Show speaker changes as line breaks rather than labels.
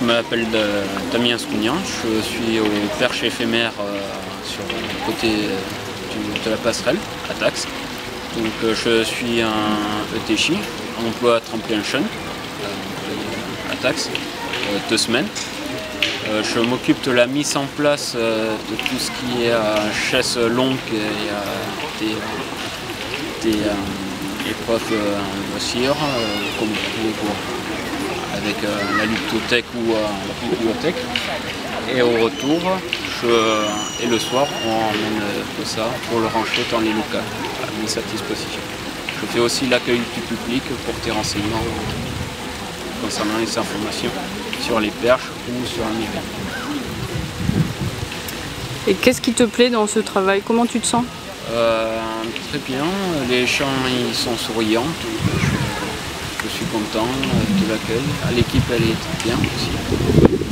je m'appelle Damien Scougnan, je suis au perche éphémère euh, sur le côté de la passerelle à Tax. Donc euh, je suis un ETCHI, emploi tremplin euh, à Tax, deux semaines. je m'occupe de la mise en place de tout ce qui est chaise longue et des, épreuves en voiture, comme voir avec euh, la ludothèque ou euh, la bibliothèque. Et au retour, je, et le soir, on emmène tout ça pour le ranger dans les locaux à mise à disposition. Je fais aussi l'accueil du public pour tes renseignements concernant les informations sur les perches ou sur un hiver.
Et qu'est-ce qui te plaît dans ce travail? Comment tu te sens?
Euh, Très bien, les champs ils sont souriants, je suis content de l'accueil. L'équipe elle est bien aussi.